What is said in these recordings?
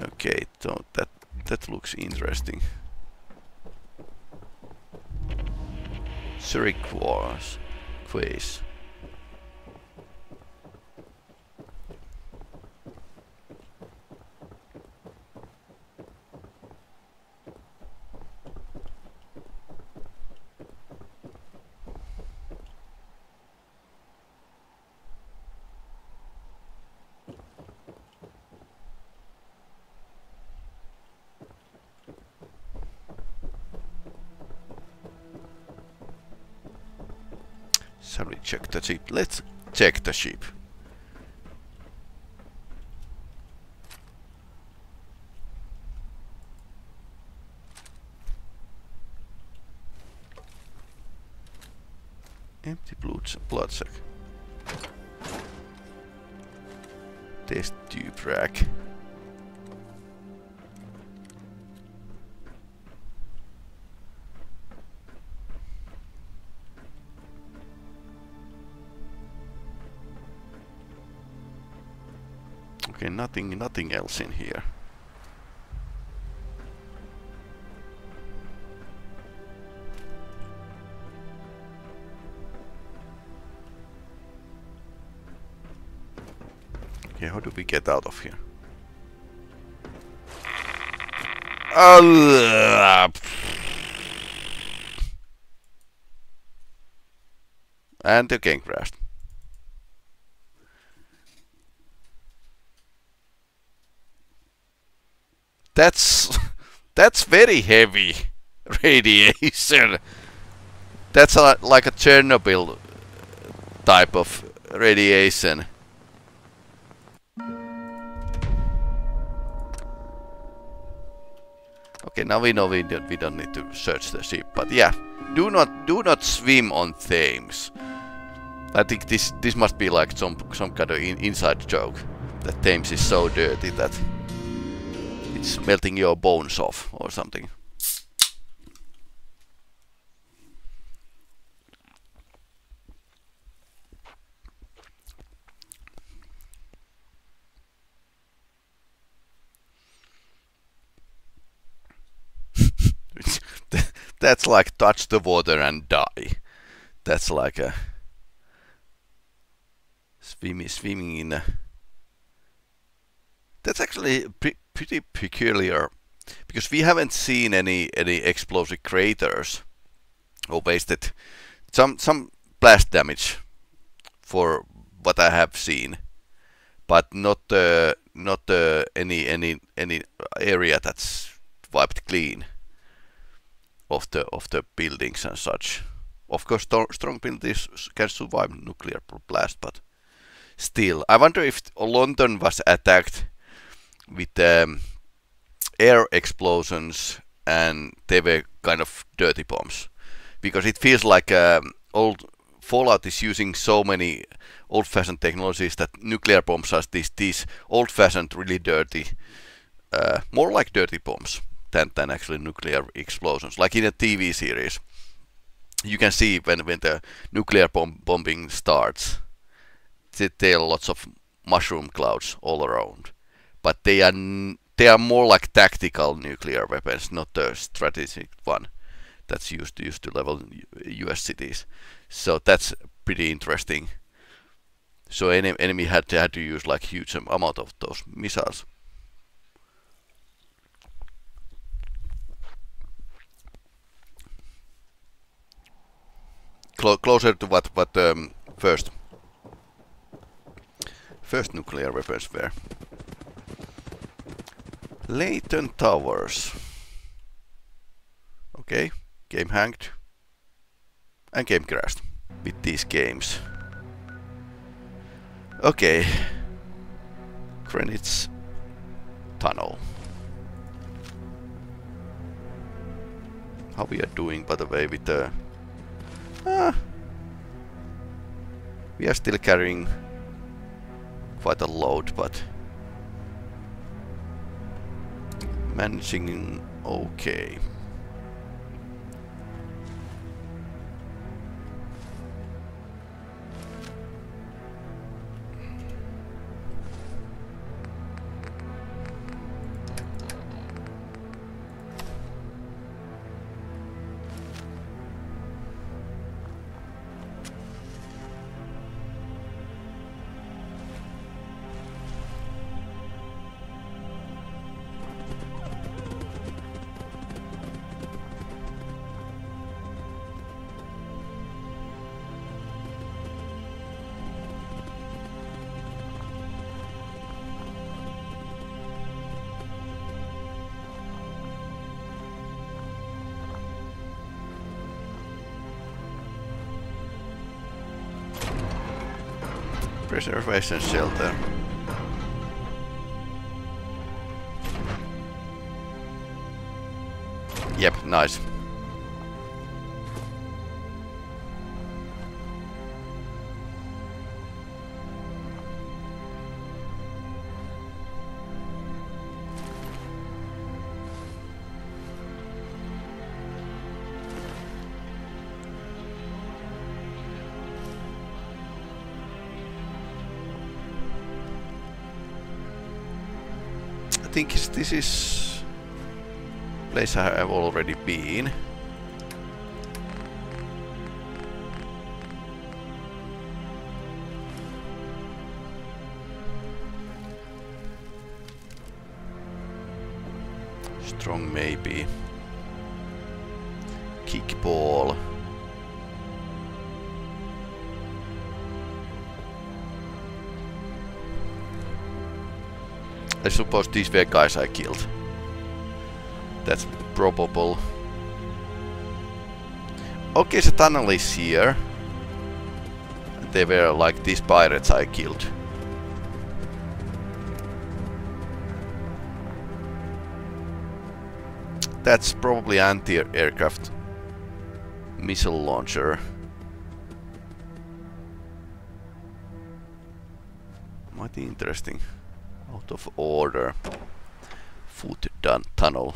Okay, so that that looks interesting. Zurich Wars. Quiz. Shall we check the ship? Let's check the ship. Empty blood, sack. Test tube rack. Nothing nothing else in here. Okay, how do we get out of here? Uh, and the game crashed. That's that's very heavy radiation. That's a, like a Chernobyl type of radiation. Okay, now we know we don't, we don't need to search the ship, but yeah, do not do not swim on Thames. I think this this must be like some some kind of in, inside joke that Thames is so dirty that it's melting your bones off or something. That's like touch the water and die. That's like a swimming swimming in a that's actually pre pretty peculiar because we haven't seen any any explosive craters or wasted some some blast damage for what I have seen, but not uh, not uh, any any any area that's wiped clean of the of the buildings and such. Of course, strong buildings can survive nuclear blast, but still, I wonder if London was attacked with um, air explosions and they were kind of dirty bombs because it feels like um, old Fallout is using so many old-fashioned technologies that nuclear bombs are these these old-fashioned, really dirty, uh, more like dirty bombs than than actually nuclear explosions. Like in a TV series, you can see when when the nuclear bomb bombing starts, there are lots of mushroom clouds all around but they are they are more like tactical nuclear weapons, not the strategic one that's used used to level U.S. cities. So that's pretty interesting. So any enemy had to, had to use like huge amount of those missiles. Clo closer to what what um, first first nuclear weapons were. Layton Towers. Okay, game hanged. And game crashed with these games. Okay. Greenwich Tunnel. How we are doing by the way with the... Ah, we are still carrying quite a load, but managing okay. Preservation shelter. Yep, nice. This is place I have already been. Strong maybe. Kickball. I suppose these were guys I killed. That's probable. Okay, the tunnel is here. They were like these pirates I killed. That's probably anti-aircraft missile launcher. Might be interesting out of order. Foot tunnel.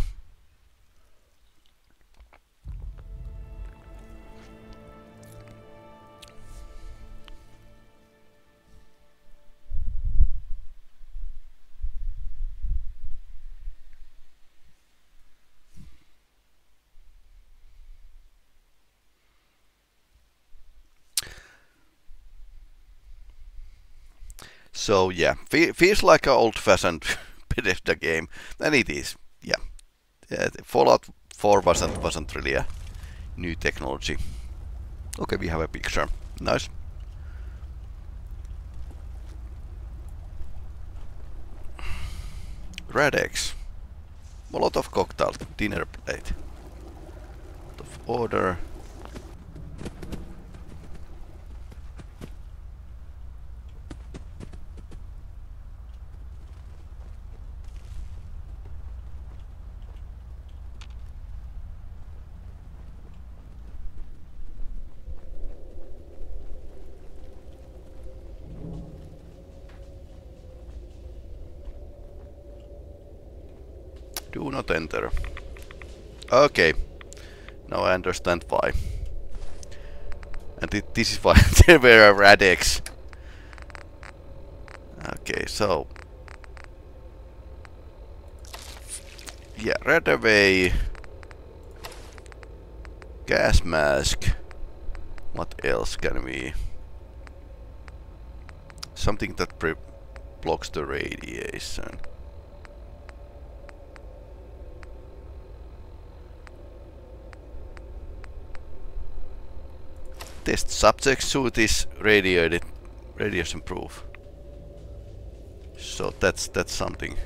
So yeah, fe feels like an old-fashioned Bethesda game, and it is. Yeah, yeah Fallout 4 wasn't wasn't really a new technology. Okay, we have a picture. Nice. Rad-X. Molotov cocktail dinner plate. Out of order. Okay. Now I understand why. And th this is why there were Rad-X. Okay, so... Yeah, right away... Gas mask. What else can we... Something that blocks the radiation. Test subject suit is radiated radiation proof. So that's that's something.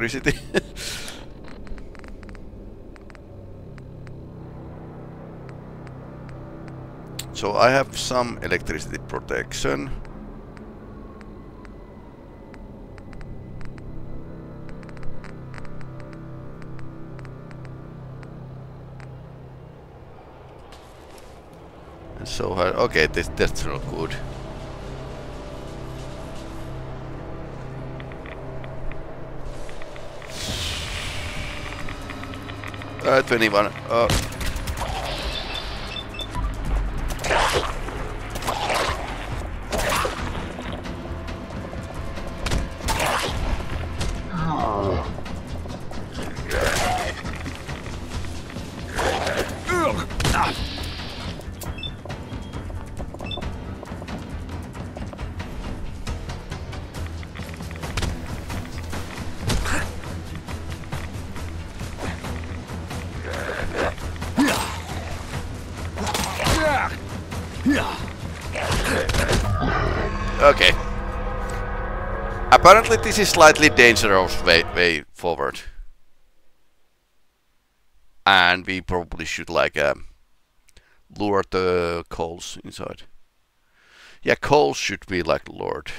Electricity. so I have some electricity protection. And so, okay, this, that's not good. 21. Uh. Apparently this is slightly dangerous way, way forward. And we probably should like um, lure the coals inside. Yeah, coals should be like lured.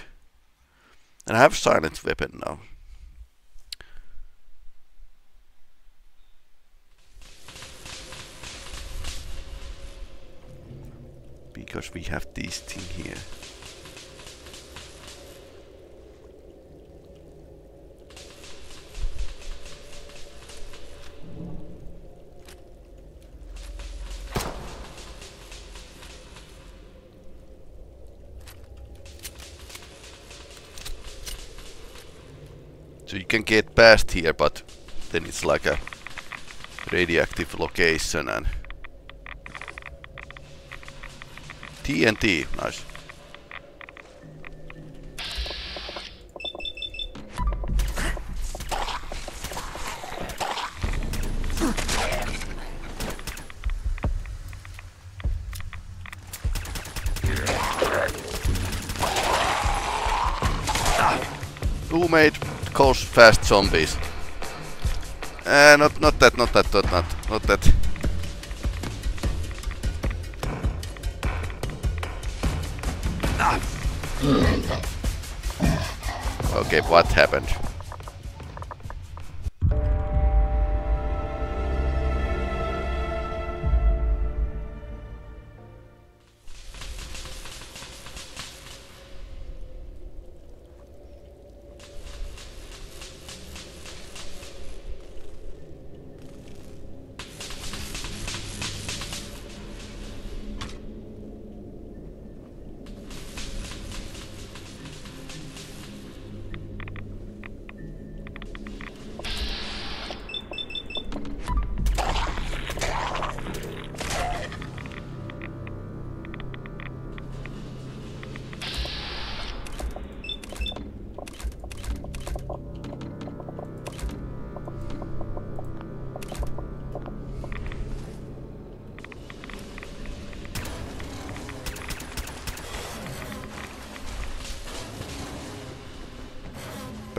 And I have silent weapon now. Because we have this thing here. So you can get past here, but then it's like a radioactive location and TNT, nice. Who made cause fast zombies? Uh, not not that, not that, not that, not that. Okay, what happened?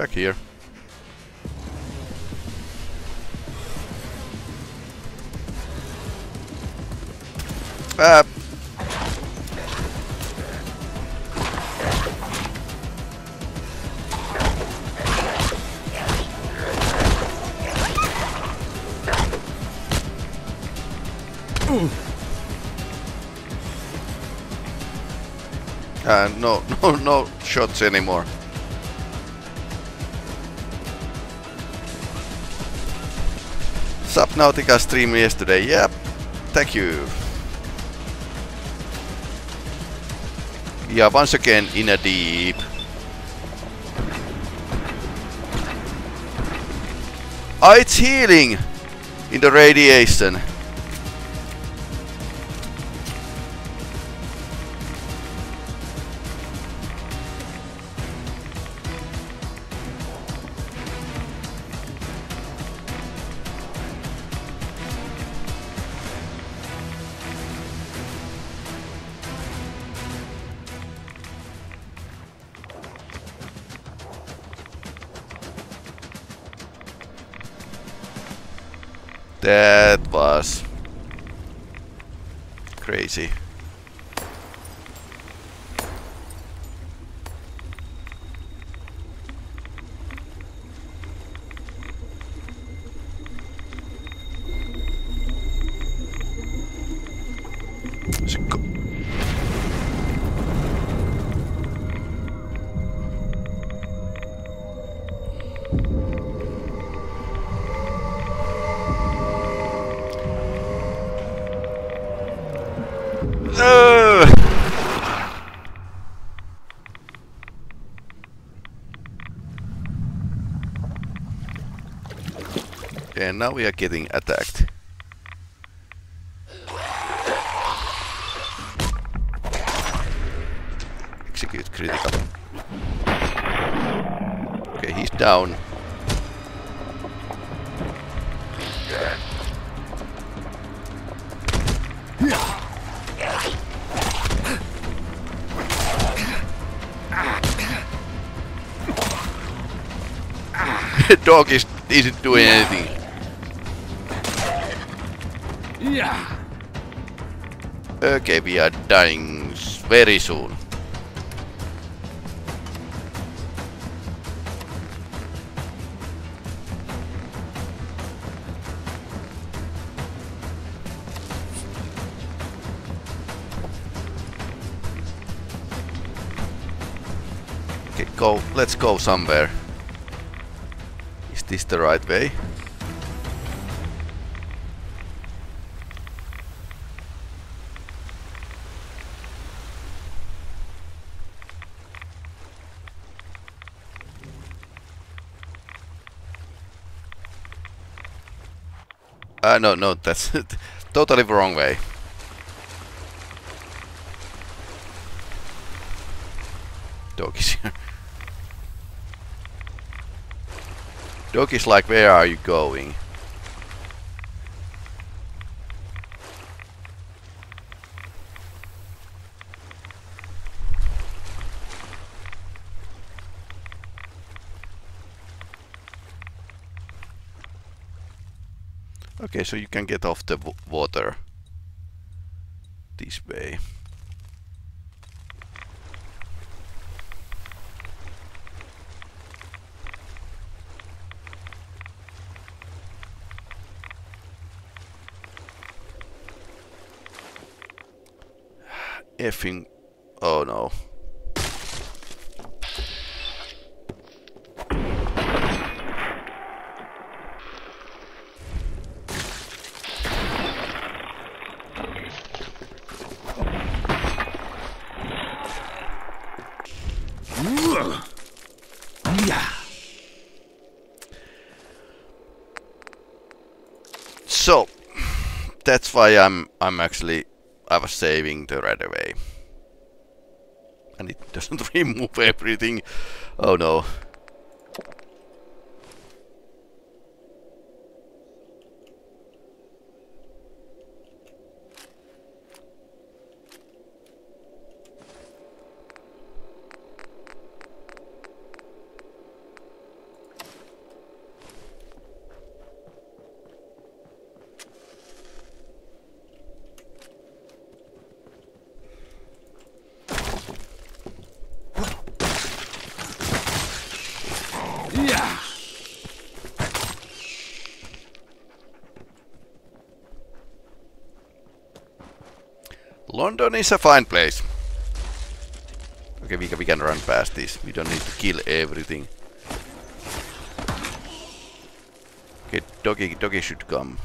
Back here. Ah. Uh, no, no, no shots anymore. Subnautica stream yesterday. Yep. Thank you. Yeah, once again in a deep. Ah, it's healing in the radiation. and now we are getting attacked. Execute critical. Okay, he's down. dog is isn't doing anything. Yeah. Okay, we are dying very soon. Okay, go. Let's go somewhere. Is this the right way? Uh, no, no, that's totally the wrong way. Dog is here. Dog is like, where are you going? Okay, so you can get off the water this way. Effing... Oh no. Yeah. So that's why I'm I'm actually I was saving the right away. And it doesn't remove everything. Oh no. Yeah. London is a fine place. Okay, we can, we can run past this. We don't need to kill everything. Okay, doggy, doggy should come.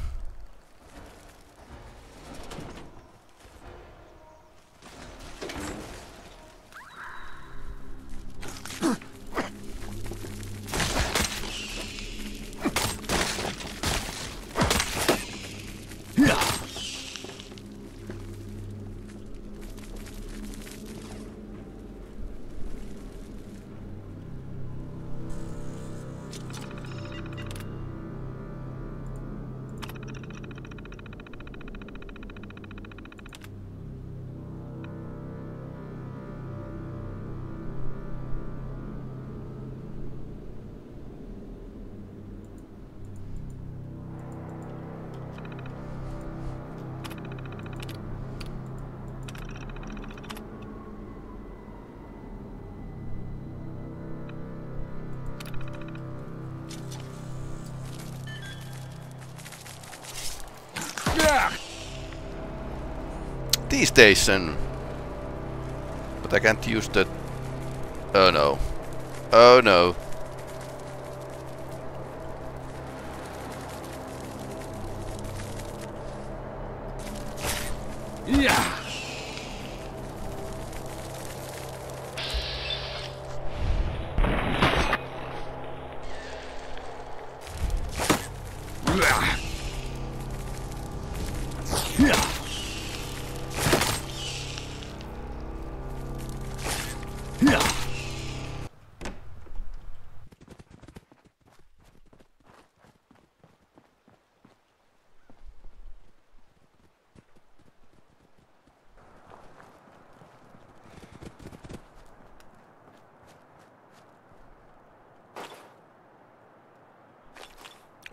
T-station. But I can't use the... Oh no. Oh no.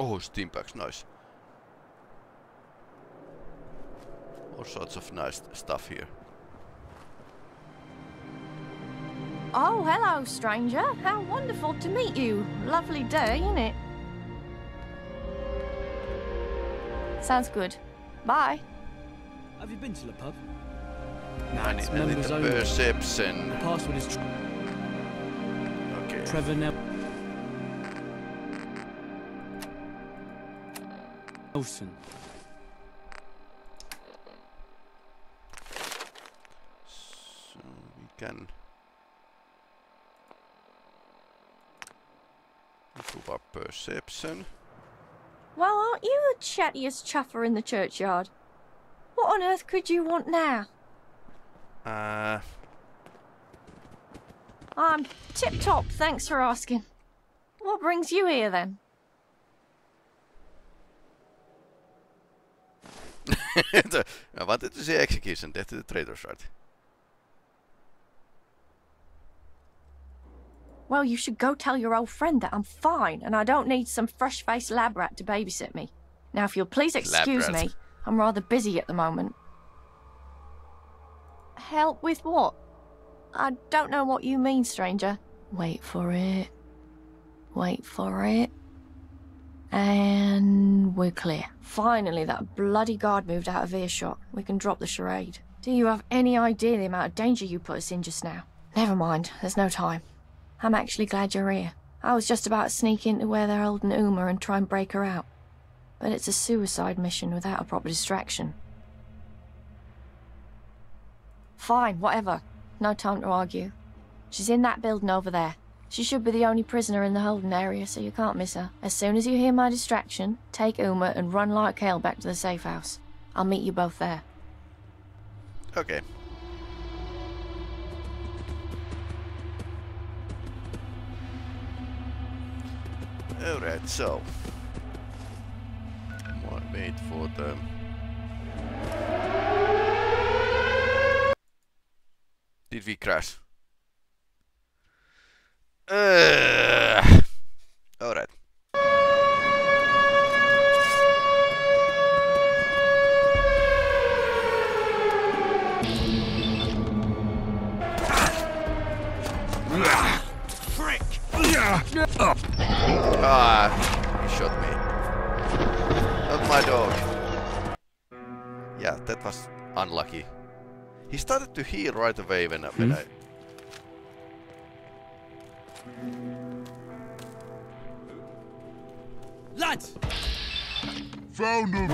Oh, stimpaks, nice. All sorts of nice stuff here. Oh, hello, stranger. How wonderful to meet you. Lovely day, isn't it? Sounds good. Bye. Have you been to the pub? I need, it's I need members the only. perception. The password is Tr- Okay. Trevor Nel- Nelson. So we can improve our perception. Well, aren't you the chattiest chaffer in the churchyard? What on earth could you want now? Uh, I'm tip top, thanks for asking. What brings you here then? I wanted to say execution, to the traitor's right. Well, you should go tell your old friend that I'm fine and I don't need some fresh faced lab rat to babysit me. Now, if you'll please excuse me, I'm rather busy at the moment. Help with what? I don't know what you mean, stranger. Wait for it. Wait for it. And we're clear. Finally, that bloody guard moved out of earshot. We can drop the charade. Do you have any idea the amount of danger you put us in just now? Never mind, there's no time. I'm actually glad you're here. I was just about to sneak into where they're holding Uma and try and break her out. But it's a suicide mission without a proper distraction. Fine, whatever. No time to argue. She's in that building over there. She should be the only prisoner in the holding area, so you can't miss her. As soon as you hear my distraction, take Uma and run like hell back to the safe house. I'll meet you both there. Okay. Alright, so. More wait for the. Did we crash? Uh, Alright. Frick! Ah, he shot me. Not my dog. Yeah, that was unlucky. He started to heal right away when, I- when I... Lads! Found him!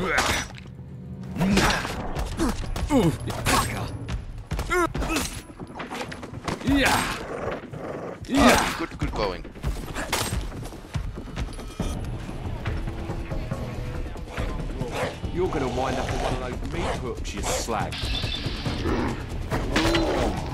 Yeah! Ah, good, good going. You're gonna wind up on one of those meat hooks, you slag. That's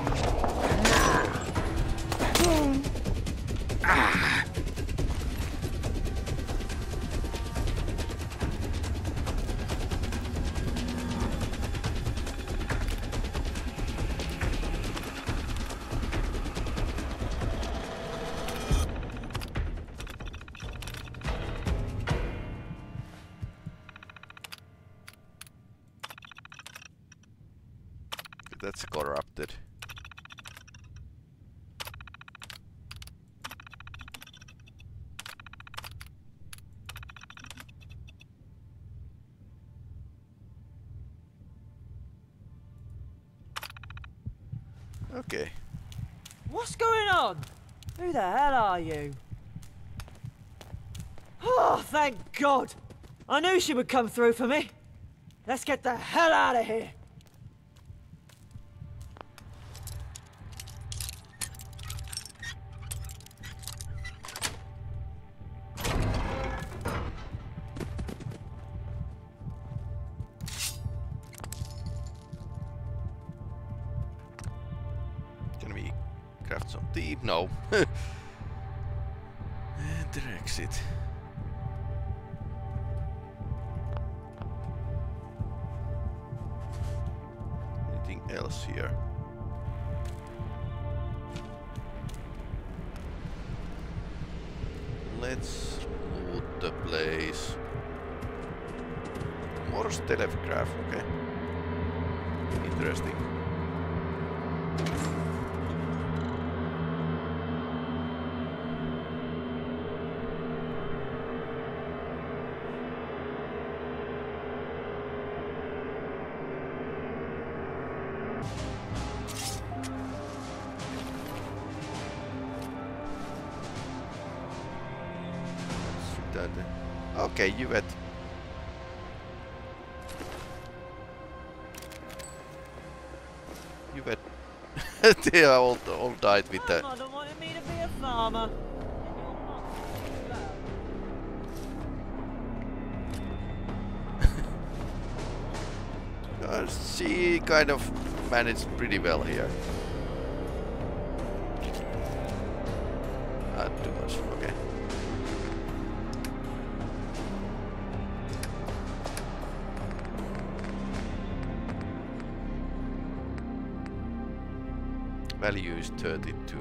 Who the hell are you? Oh, thank God! I knew she would come through for me. Let's get the hell out of here. No. Eh, and the exit. they all, all died with that. mother wanted me to be a farmer. Uh, she kind of managed pretty well here. Value is 32.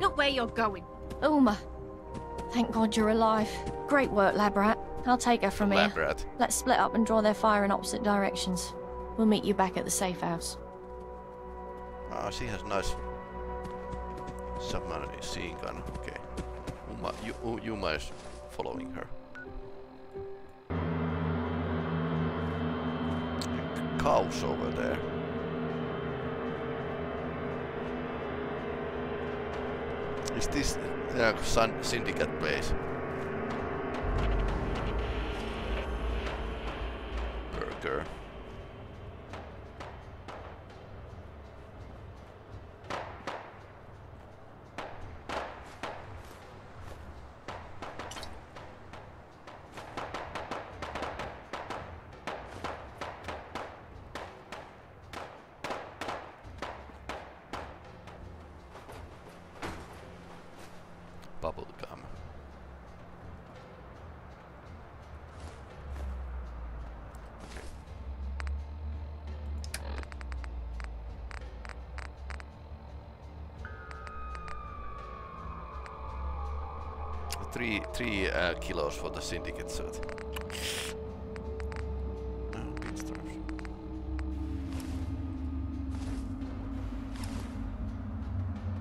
Look where you're going. Uma. Thank God you're alive. Great work, Labrat. I'll take her from here. Lab rat. Let's split up and draw their fire in opposite directions. We'll meet you back at the safe house. Ah, she has nice submarine seeing gun. Okay. You, U- Yuma is following her. Cows over there. Is this uh, Syndicate base? Uh, kilos for the syndicate suit.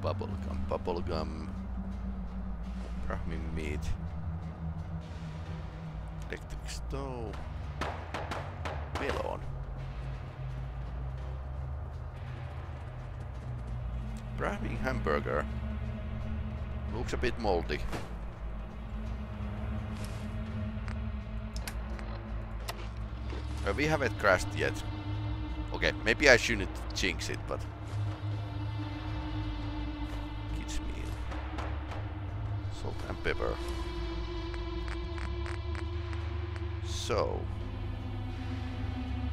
Bubblegum, bubblegum. Brahmin meat. Electric stove. Melon. Brahmin hamburger. Looks a bit moldy. Uh, we haven't crashed yet. Okay, maybe I shouldn't jinx it, but... Kids meal. Salt and pepper. So...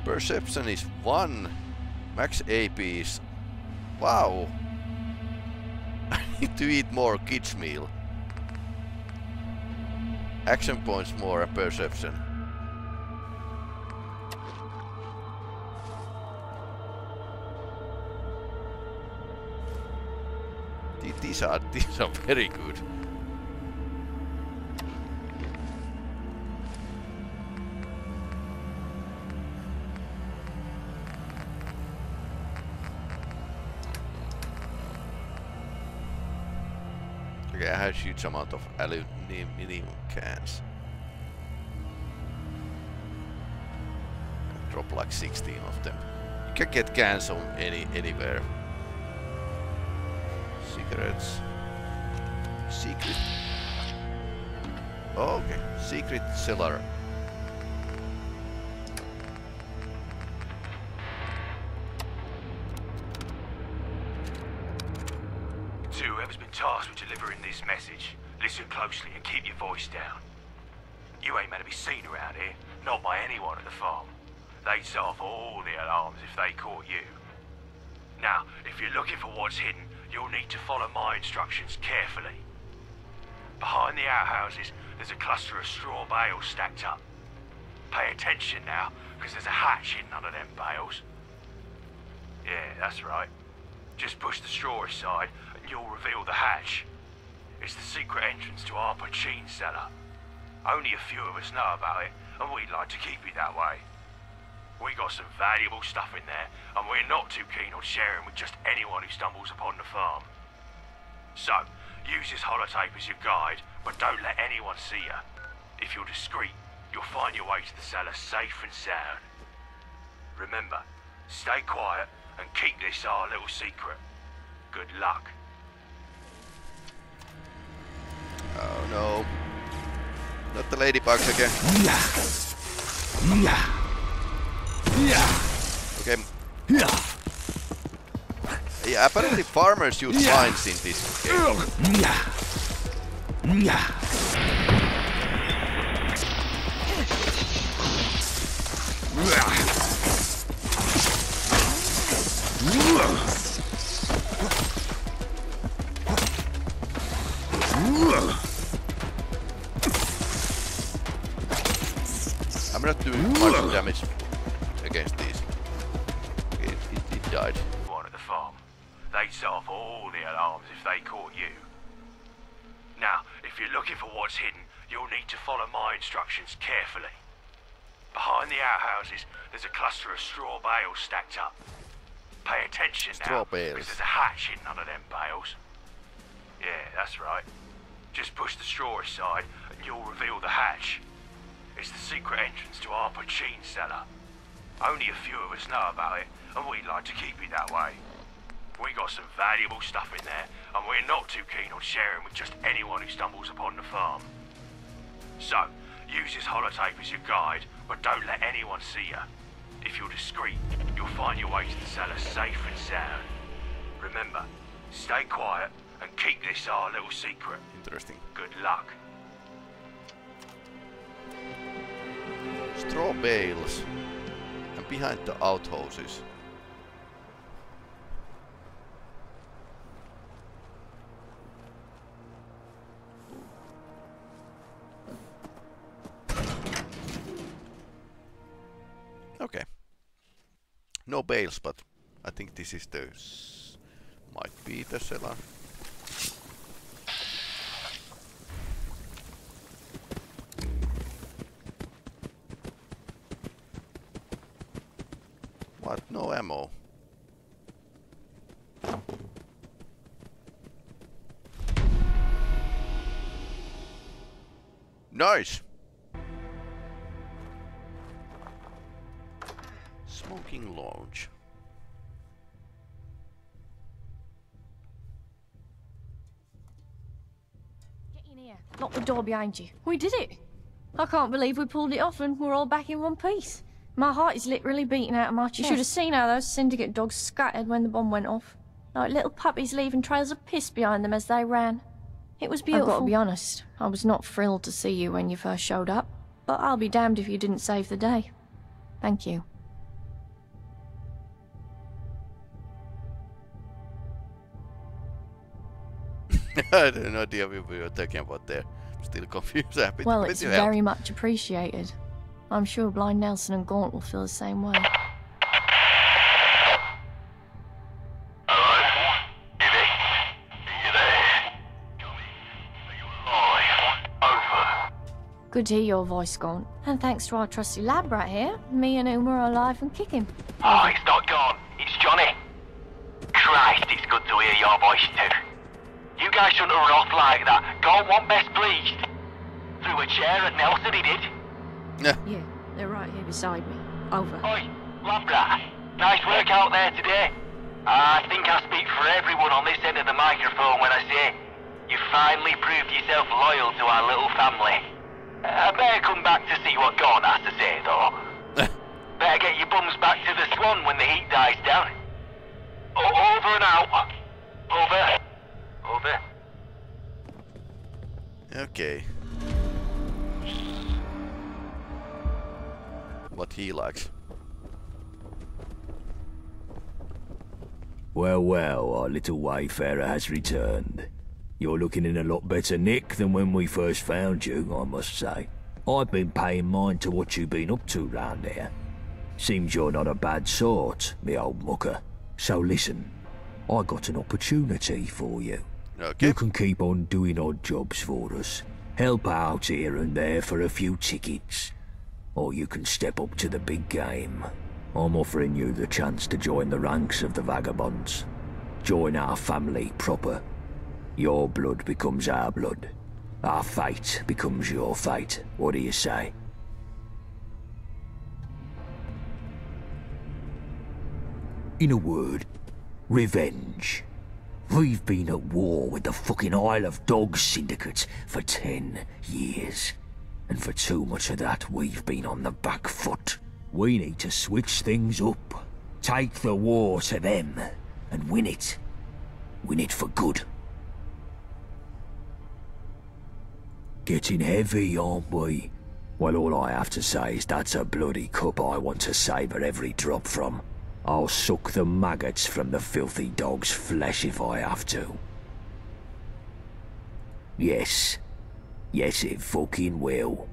Perception is 1. Max AP is... Wow! I need to eat more kids meal. Action points more and perception. These are these are very good. Okay, I have huge amount of aluminum cans. Drop like 16 of them. You can get cans on any anywhere. Cigarettes. Secret. Okay. Secret cellar. To whoever's been tasked with delivering this message, listen closely and keep your voice down. You ain't meant to be seen around here, not by anyone at the farm. They'd set off all the alarms if they caught you. Now, if you're looking for what's hidden, you'll need to follow my instructions carefully. Behind the outhouses, there's a cluster of straw bales stacked up. Pay attention now, because there's a hatch hidden of them bales. Yeah, that's right. Just push the straw aside and you'll reveal the hatch. It's the secret entrance to our Pachin cellar. Only a few of us know about it, and we'd like to keep it that way. We got some valuable stuff in there, and we're not too keen on sharing with just anyone who stumbles upon the farm. So, use this holotape as your guide, but don't let anyone see you. If you're discreet, you'll find your way to the cellar safe and sound. Remember, stay quiet and keep this our little secret. Good luck. Oh no. Not the ladybugs again. Okay. Yeah, apparently farmers use vines in this game. I'm because there's a hatch hidden under them bales. Yeah, that's right. Just push the straw aside and you'll reveal the hatch. It's the secret entrance to our Pachin cellar. Only a few of us know about it, and we'd like to keep it that way. We got some valuable stuff in there, and we're not too keen on sharing with just anyone who stumbles upon the farm. So, use this holotape as your guide, but don't let anyone see you. If you're discreet, you'll find your way to the cellar safe and sound. Remember, stay quiet and keep this our little secret. Interesting. Good luck. Straw bales. And behind the outhouses. Okay. No bales, but I think this is the... might be the cellar. What? No ammo. Nice! Door behind you. We did it. I can't believe we pulled it off and we're all back in one piece. My heart is literally beating out of my chest. You should have seen how those syndicate dogs scattered when the bomb went off. Like little puppies leaving trails of piss behind them as they ran. It was beautiful. I've got to be honest, I was not thrilled to see you when you first showed up. But I'll be damned if you didn't save the day. Thank you. I had no idea what we were talking about there. I'm still confused. Happy Well, it's your help. very much appreciated. I'm sure Blind Nelson and Gaunt will feel the same way. Hello? Jimmy? Are you there? Johnny, are you alive? Over. Good to hear your voice, Gaunt. And thanks to our trusty lab right here, me and Uma are alive and kicking. Oh, it's not gone. It's Johnny. Christ, it's good to hear your voice too. You guys shouldn't have run off like that. Gone one best pleased. Threw a chair at Nelson, he did. Yeah, Yeah, they're right here beside me. Over. Oi, lab rat. Nice work out there today. I think I speak for everyone on this end of the microphone when I say you finally proved yourself loyal to our little family. Uh, I better come back to see what Gordon has to say, though. better get your bums back to the Swan when the heat dies down. O- over and out. Over. Over. Okay. What he likes. Well, well, our little wayfarer has returned. You're looking in a lot better nick than when we first found you, I must say. I've been paying mind to what you've been up to round here. Seems you're not a bad sort, me old mucker. So listen, I got an opportunity for you. Okay. You can keep on doing odd jobs for us. Help out here and there for a few tickets. Or you can step up to the big game. I'm offering you the chance to join the ranks of the vagabonds. Join our family proper. Your blood becomes our blood. Our fight becomes your fight. What do you say? In a word, revenge. We've been at war with the fucking Isle of Dogs syndicate for ten years. And for too much of that, we've been on the back foot. We need to switch things up. Take the war to them and win it. Win it for good. Getting heavy, aren't we? Well, all I have to say is that's a bloody cup I want to savour every drop from. I'll suck the maggots from the filthy dog's flesh if I have to. Yes. Yes, it fucking will.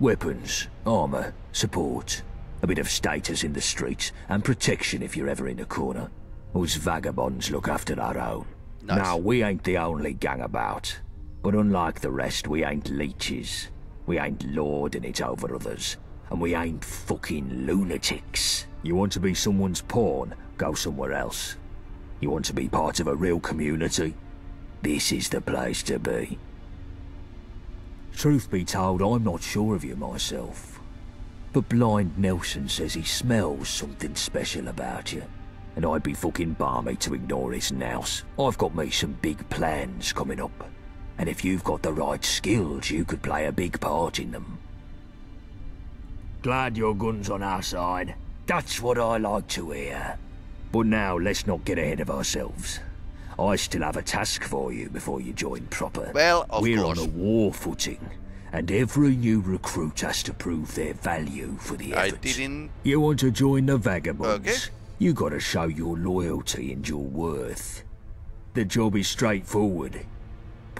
Weapons, armour, support, a bit of status in the streets, and protection if you're ever in a corner. Us vagabonds look after our own. Nice. Now, we ain't the only gang about. But unlike the rest, we ain't leeches. We ain't lording it over others. And we ain't fucking lunatics. You want to be someone's pawn? Go somewhere else. You want to be part of a real community? This is the place to be. Truth be told, I'm not sure of you myself. But Blind Nelson says he smells something special about you. And I'd be fucking balmy to ignore his nouse. I've got me some big plans coming up. And if you've got the right skills, you could play a big part in them. Glad your gun's on our side. That's what I like to hear. But now, let's not get ahead of ourselves. I still have a task for you before you join proper. Well, of We're course. on a war footing, and every new recruit has to prove their value for the effort. I didn't. You want to join the Vagabonds? Okay. You gotta show your loyalty and your worth. The job is straightforward.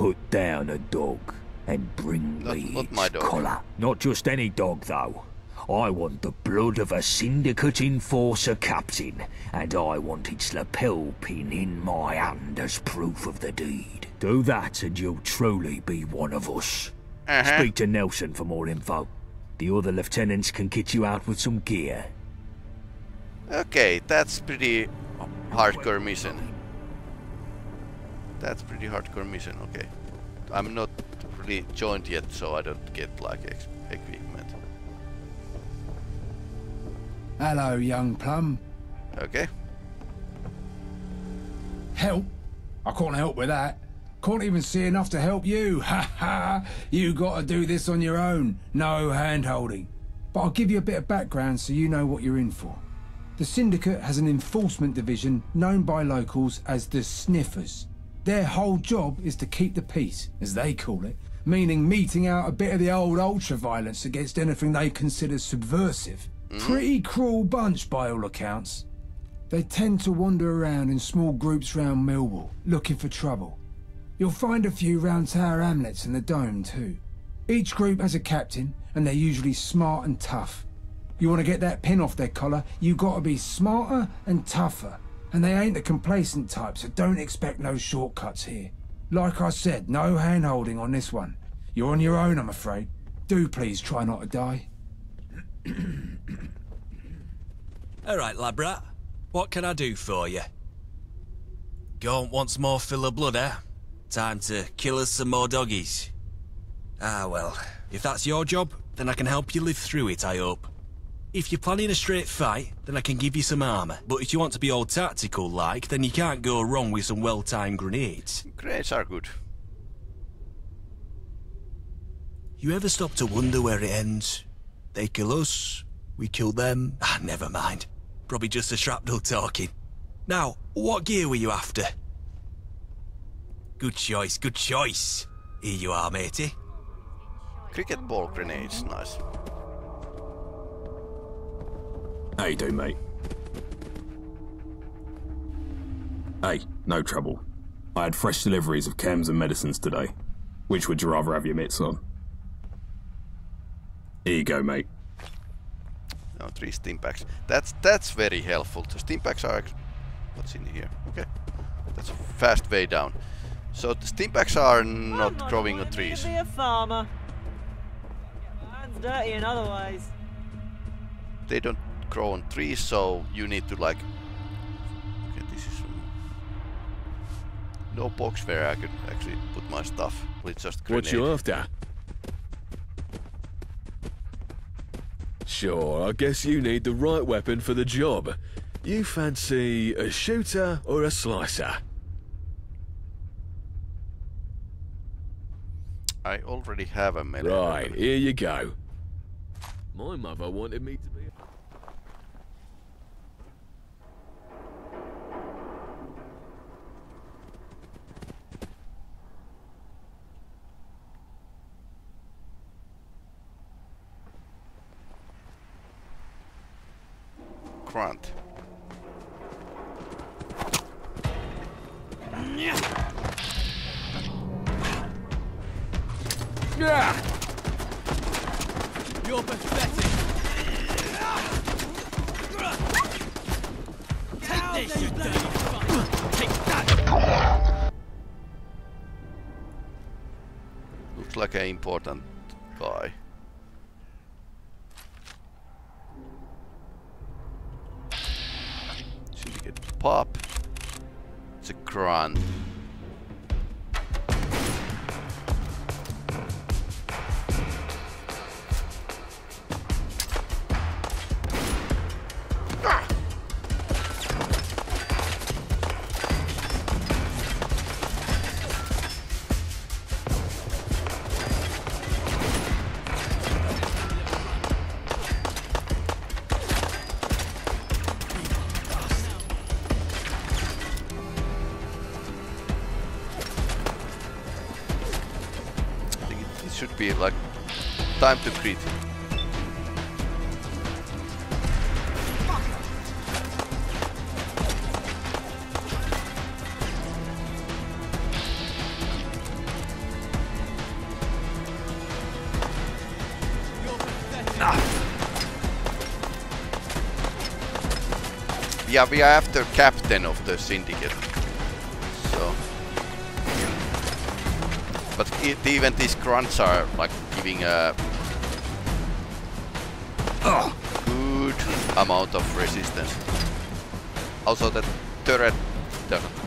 Put down a dog and bring Not- me not my dog. collar. Not just any dog, though. I want the blood of a syndicate enforcer captain, and I want its lapel pin in my hand as proof of the deed. Do that, and you'll truly be one of us. Uh-huh. Speak to Nelson for more info. The other lieutenants can get you out with some gear. Okay, that's pretty hardcore mission. That's pretty hardcore mission. Okay, I'm not really joined yet, so I don't get like equipment. Hello, young plum. Okay. Help? I can't help with that. Can't even see enough to help you. Ha ha! You gotta do this on your own. No hand holding. But I'll give you a bit of background so you know what you're in for. The Syndicate has an enforcement division known by locals as the Sniffers. Their whole job is to keep the peace, as they call it, meaning meting out a bit of the old ultra violence against anything they consider subversive. Mm-hmm. Pretty cruel bunch by all accounts. They tend to wander around in small groups round Millwall, looking for trouble. You'll find a few round Tower Hamlets and the Dome too. Each group has a captain, and they're usually smart and tough. You want to get that pin off their collar, You've gotta be smarter and tougher. And they ain't the complacent type, so don't expect no shortcuts here. Like I said, no hand holding on this one. You're on your own, I'm afraid. Do please try not to die. All right, Labrat. What can I do for you? On once more fill of blood, eh? Time to kill us some more doggies. Ah, well, if that's your job, then I can help you live through it, I hope. If you're planning a straight fight, then I can give you some armour. But if you want to be all tactical like, then you can't go wrong with some well-timed grenades. Grenades are good. You ever stop to wonder where it ends? They kill us, we kill them. Ah, never mind. Probably just a shrapnel talking. Now, what gear were you after? Good choice, good choice. Here you are, matey. Cricket ball grenades, nice. How you doing, mate? Hey, No trouble. I had fresh deliveries of chems and medicines today. Which would you rather have your mitts on? Here you go, mate. No, three stimpaks. That's that's very helpful. The stimpaks are. What's in here? Okay, that's a fast way down. So the stimpaks are not growing on trees. Be a farmer. Hands dirty in other ways. They don't grow on trees, so you need to like. Okay, this is um, no box where I could actually put my stuff. With just grenade. What you after? Sure, I guess you need the right weapon for the job. You fancy a shooter or a slicer? I already have a melee. Right, weapon. here you go. My mother wanted me to be. Be like time to crit. Ah. Yeah, we are after captain of the syndicate. Even these grunts are like giving a good amount of resistance. Also, the turret doesn't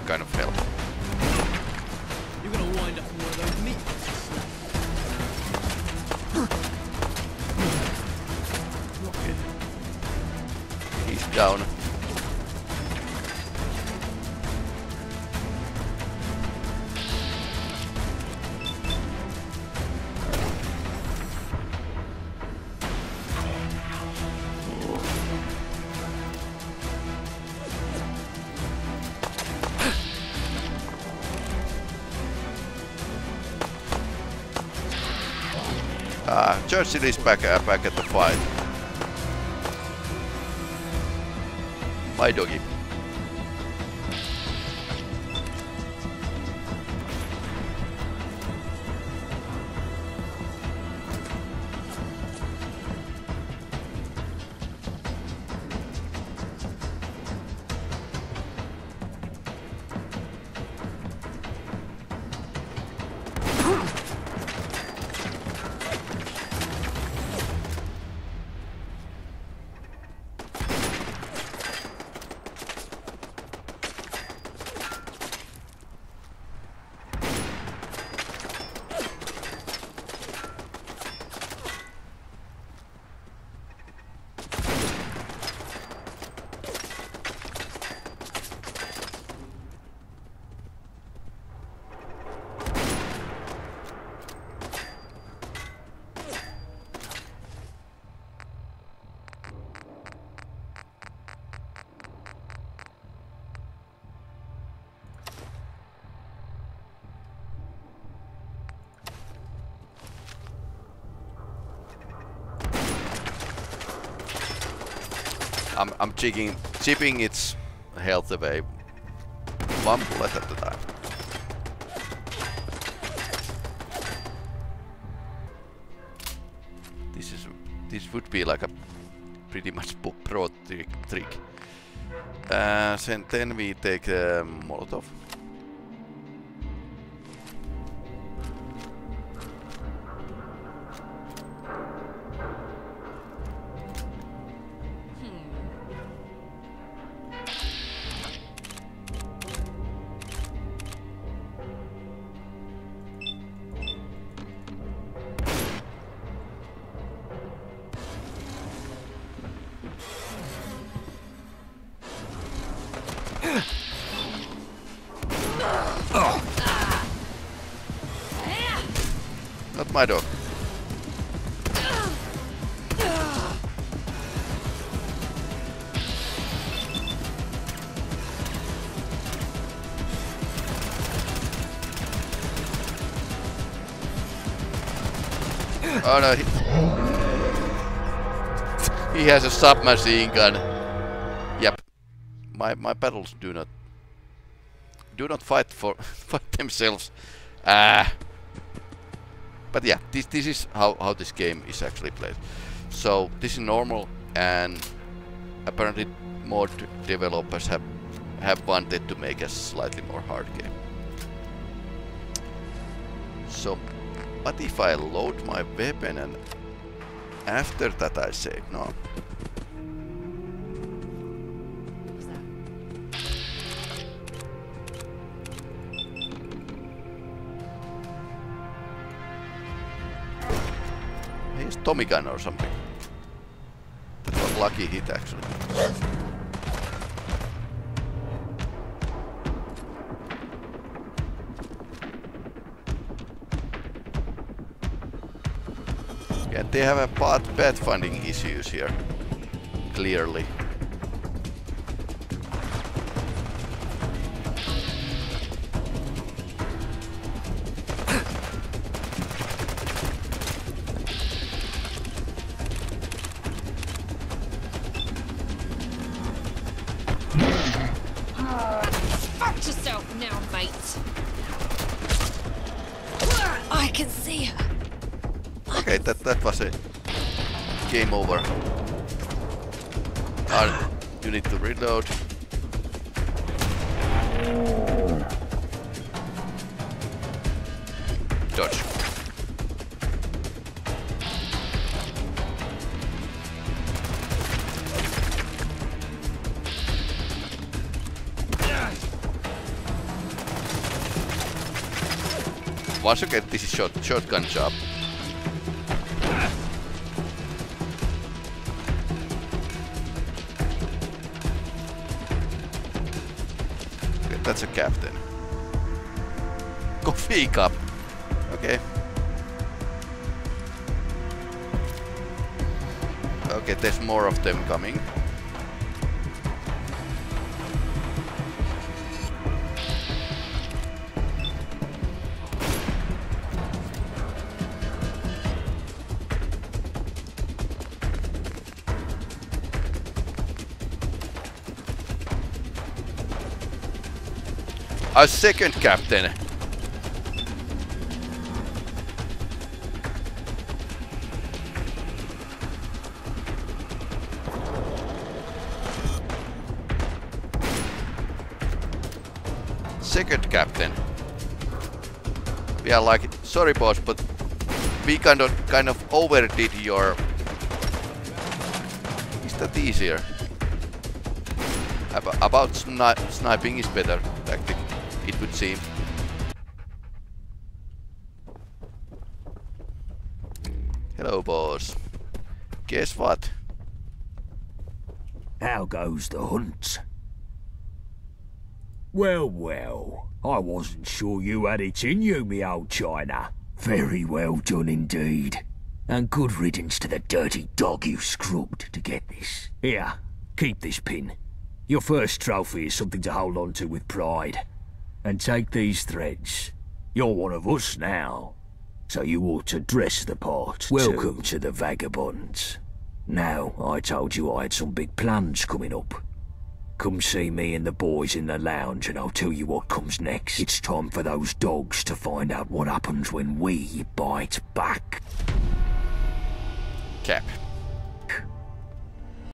Ah, Churchill is back, uh, back at the fight. My doggy. I'm I'm chipping chipping its health away. one bullet at a time. This is this would be like a pretty much pro- trick. trick. Uh, and then we take uh, Molotov. My dog. Oh no, he, he has a submachine gun. Yep. My my battles do not do not fight for fight themselves. Ah. But this this is how how this game is actually played. So this is normal, and apparently mod developers have have wanted to make a slightly more hard game. So, what if I load my weapon and after that I save? No. Tommy gun or something. Was lucky hit actually. Yeah, they have a path pathfinding issues here. Clearly. Shotgun job, Okay, that's a captain. Coffee cup. Okay. Okay, there's more of them coming. A second captain. Second captain. We are like, sorry boss, but we kind of kind of overdid your. Is that easier? Ab about sni sniping is better it would seem. Hello, boss. Guess what? How goes the hunt? Well, well, I wasn't sure you had it in you, me old China. Very well done indeed. And good riddance to the dirty dog you scrubbed to get this. Here, keep this pin. Your first trophy is something to hold on to with pride. And take these threads. You're one of us now. So you ought to dress the part. Welcome to the Vagabonds. Now, I told you I had some big plans coming up. Come see me and the boys in the lounge and I'll tell you what comes next. It's time for those dogs to find out what happens when we bite back. Cap.